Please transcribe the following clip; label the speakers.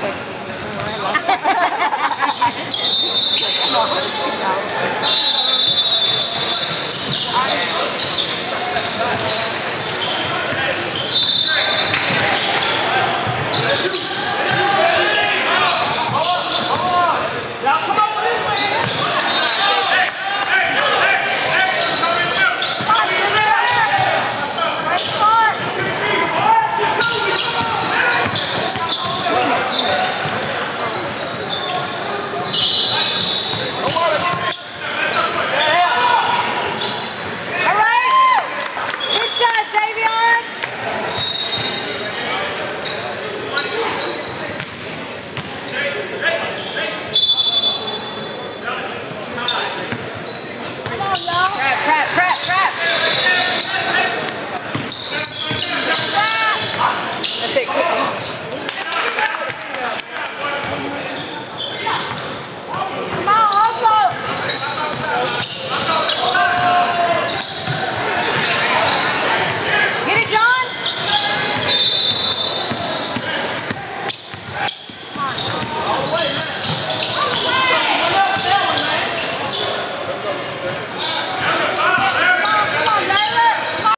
Speaker 1: Texas,